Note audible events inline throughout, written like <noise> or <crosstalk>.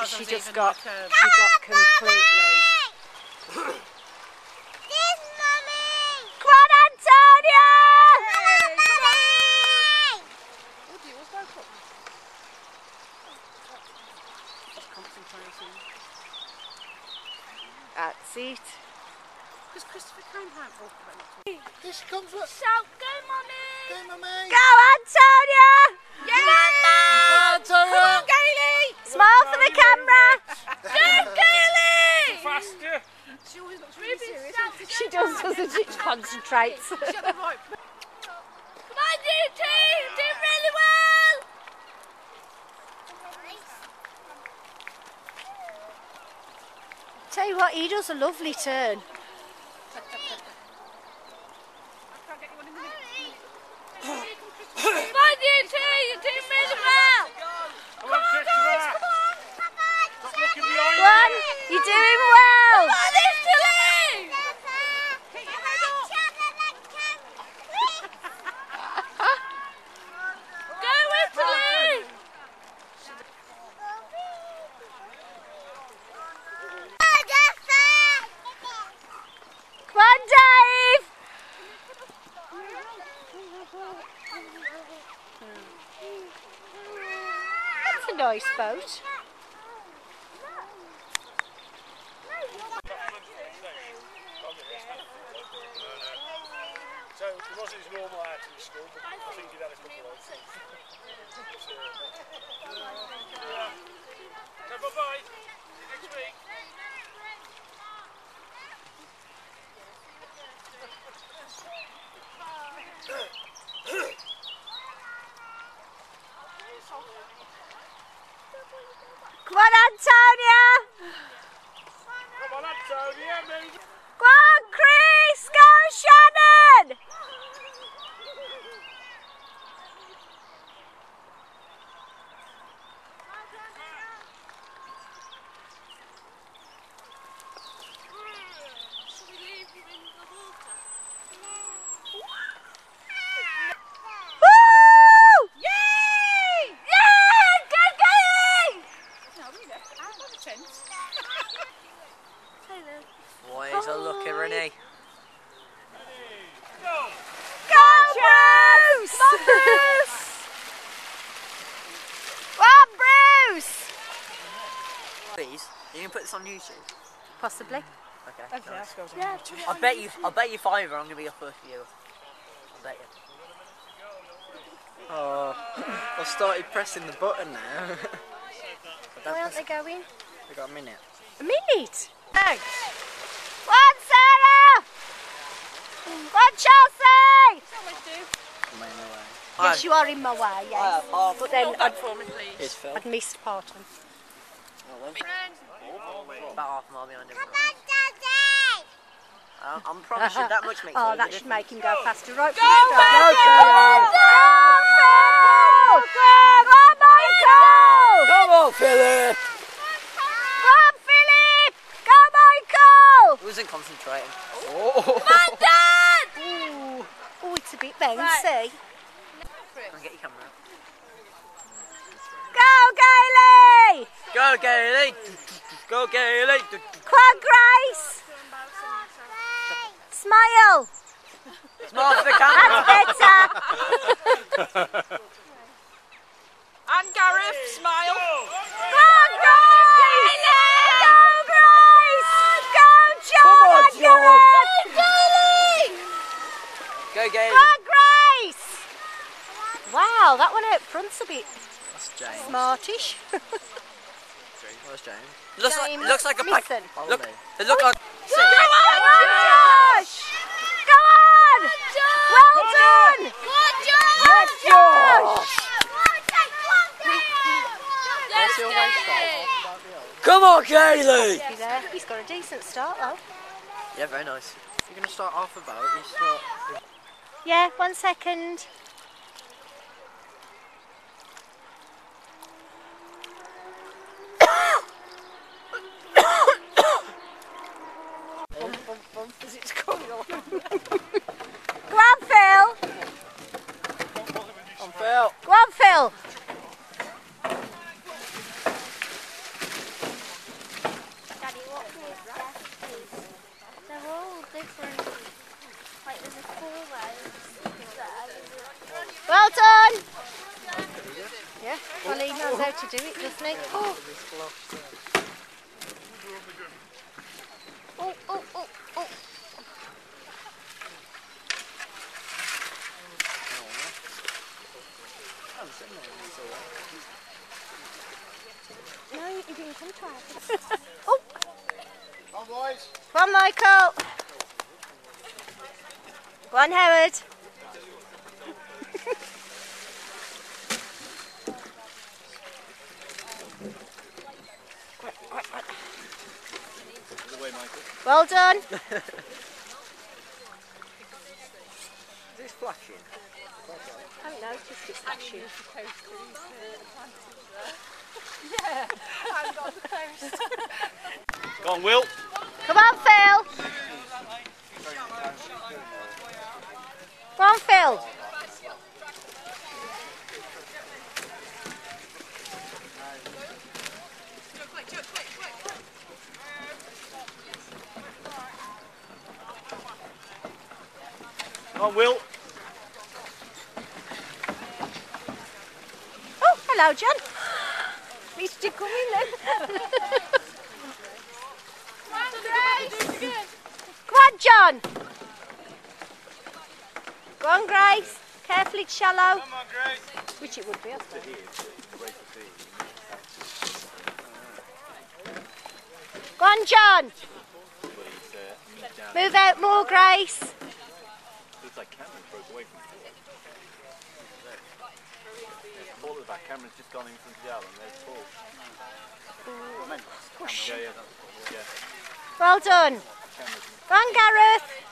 because she just got like a- she got completely. This mummy. Come on, Antonia! Woody, what's that for? Just concentrating. That's it. Because Christopher came home. Oh, but not to- Here she comes, look. Shout, go, mummy. Go, mummy. Go, Antonia! Yeah, Antonia. Gailey. Smile for the camera. Go, Gailey. Faster! She always looks really serious. She does, doesn't she? She concentrates. She had the right Come on, DT. You did really well. Tell you what, he does a lovely turn. Come on, DT. You did really well. Come on, Christopher! Stop looking behind Go on, you! you're doing well. Come on, Italy. Keep your head up. Go, Italy. Come on, Dave. That's a nice boat. So it wasn't his normal out in school, but I think he'd had a couple of So bye-bye. Next week. Come on, Antonia. Come on, Antonia, move. Go on, Chris. Go, Shannon. Woo! Yay! Yay! Go, Kelly! Boys, a looker, Renee. Go! Go, Bruce! Come on, Bruce! Come on, Bruce! Please, you can put on YouTube. Possibly. Okay. nice. Yeah. I bet you, I bet you five I'm gonna be your first viewer. I bet you. Oh, I've started pressing the button now. But <laughs> Where aren't press they going? we got a minute. A minute. Thanks. Come on, Sarah! Come on, Chelsea! I'm in the way. Yes, you are in my way, yes. Oh, But then I'd, for me, please. Here's Phil. I'd missed part of about half a mile behind him. Come on, Daddy. Uh, I'm, I'm promise you that much makes Oh, that should make him go faster. Right, Go, Phil. Phil! Go, Phil! Go, Michael! Come on, Philip! Go, Philip! Go, Michael! He wasn't concentrating. Oh, <laughs> Ooh. Oh, it's a bit bouncy. I'll get your camera out. Go, Gailey! Go, Gailey! Go, Gailey! Come on, Grace! Smile! Smile for the camera! Better! <laughs> And Gareth, smile. Go, Grace! Go, Grace! Go, John! Come on, and John. Gareth! Go, Gailey! Go, Grace! Wow, that one out front's a bit smartish. <laughs> Where's James? Looks like, James looks like a pack. Smithson. Look, Holiday. it look like. Go on, Josh! Go on! Well done! Good job. Yes, Josh! Where's your waist? Come on, Gailey! He's there. He's got a decent start though. Yeah, very nice. You're going to start off a boat. You start... Yeah, one second. Well done! Yeah, well he knows how to do it, doesn't he? Oh. oh, oh, oh, oh. No, you're doing contract. oh! Come on, boys! Come on, Michael! Go on, Howard. Well done. <laughs> Is this flashing? I don't know, just it's flashing. Go on, Will. Come on, Phil. Come on, Phil. Come on, Will. Oh, hello, John. At least you come in then. Come on, John. Go on, Grace. Carefully, shallow. Come on, Grace. Which it would be, I suppose. Go on, John. Move out more, Grace. Looks like Cameron broke away from it. Paul at the back. Cameron's just gone in from the and there's Paul. Yeah, yeah, that's, yeah. Well done. Go on, Gareth.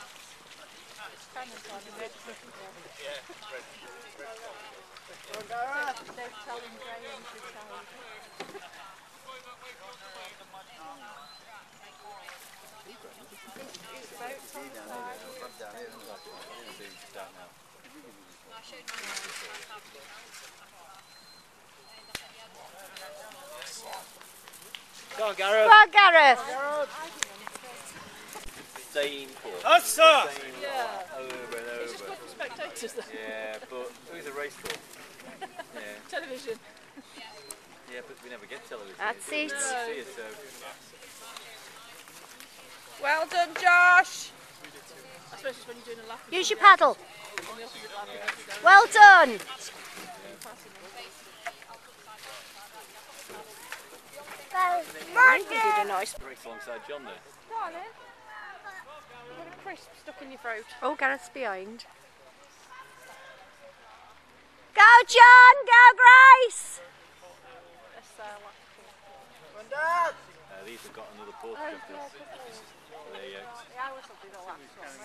Go on, Go Gareth. on, Gareth. Same course. Us, sir. Same yeah. over and over. It's just got Spectators, though. Yeah, but who's a race course? <laughs> Yeah, Television. yeah, but we never get television. That's do we? We it. never see it, so. Well done, Josh. I suppose it's when you're doing a Use your paddle. on the opposite lap. you have to go. Well done. You did a nice. Race alongside John there. Darling, you got a crisp stuck in your throat. Oh, Gareth's behind. Go, John. Go, Grace. Let's uh. These have got another port justice. There you go. Yeah, I wish I'd do.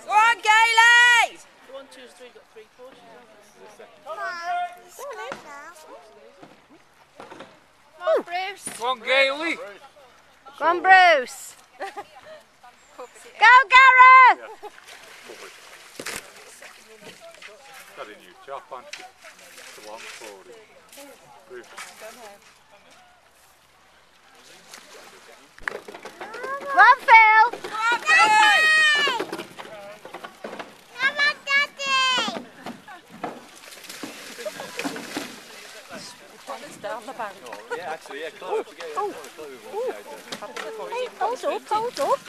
Go on, Gailey! One, two, three, got three portions. This is the second. Come on, Bruce. Come on, Gailey. Go on, Bruce. Go, Gareth. Got a new chop on. The one forward. Come on, Phil. down the bank. Oh, yeah, actually, yeah, Chloe. Forget it. Chloe, Chloe was out Hey, hold up, hold up.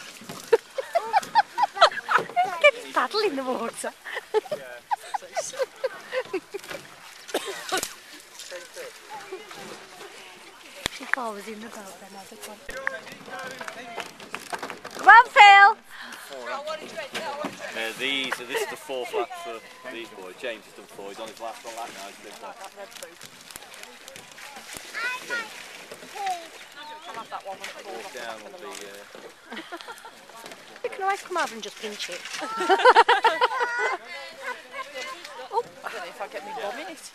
Get his paddle in the water. if I was in the boat, then I'd have gone. Come on, Phil. Uh, these, so this is the fourth lap for these boys. James has done four. He's on his last one lap now. He's doing one. I'll have that one when it falls Walk off. down will be. Uh, <laughs> You can always come over and just pinch it. <laughs> I don't know if I get me bum in it. it's.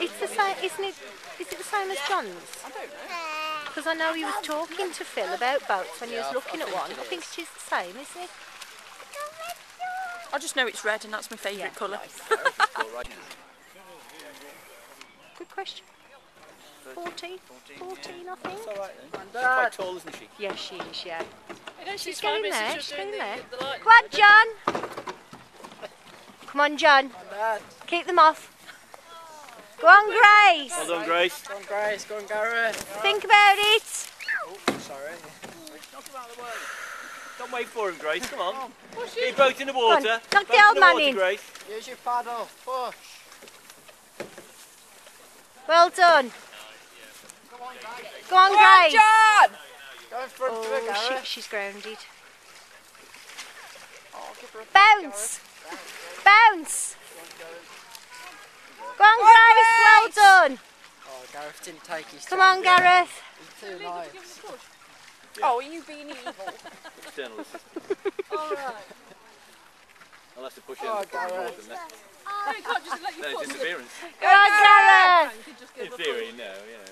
It's the same, isn't it? Is it the same as John's? I don't know. Because I know he was talking to Phil about boats when he was looking at one. I think is. it is the same, isn't it? I just know it's red and that's my favourite Yeah, colour. Go. Good question. 14? 14, I think. She's quite tall, isn't she? Yes, she is, yeah. She's she's getting there, minutes she's doing getting there. the, the. Come on, John. Come on, John. Keep them off. Go on, Grace. Well done, Grace. Go on, Grace. Go on, Gareth. Think about it. Oh, sorry. Don't wait for him, Grace. Come on. Get your boat in the water. knock Boat the old in man water, in. Grace. Use your paddle. Push. Well done. Go on, Go on, Grace. John! Go in front of her, Oh, she, Gareth. she's grounded. Oh, give her a Bounce. Bounce. Go on, Grace. Well done. Oh, Gareth didn't take his Come time. on, Gareth. He's too nice. Oh, are you being evil? <laughs> External assistant. <laughs> Alright. Unless they push Oh, in the water, Gareth. then No, you can't just let your there's foot disappearance. Go on, Gareth. You could just In give a theory, no, you know.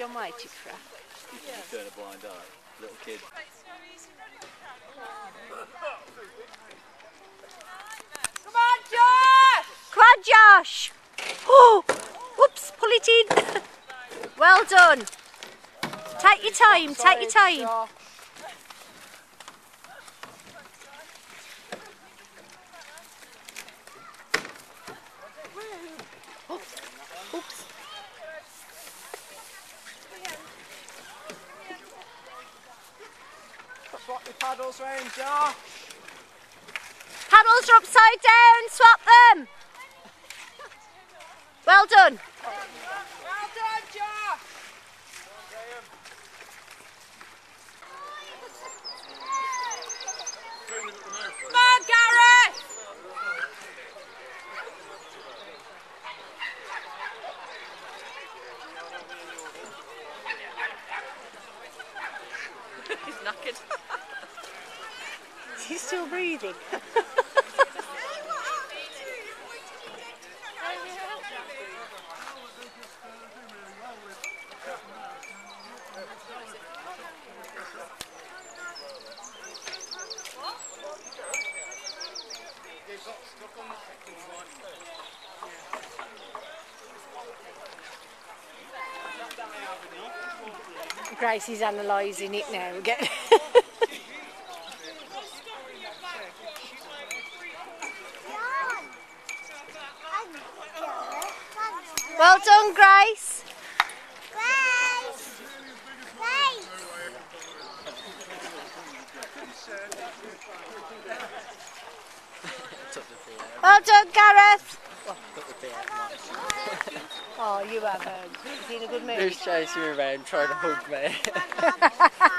Is John waiting for her? You can just turn a blind eye. Little kid. Come on, Josh! Come on, Josh. Oh, whoops, pull it in. well done. Take your time, take your time. paddles round, Josh. Paddles are upside down, swap them. Well done. Breathing. Gracie's analysing it now again. <laughs> well done, Grace. Grace. Grace. Well done, Gareth. Oh, you haven't. Is uh, he in a good mood? Who's chasing me around trying to hug me? <laughs>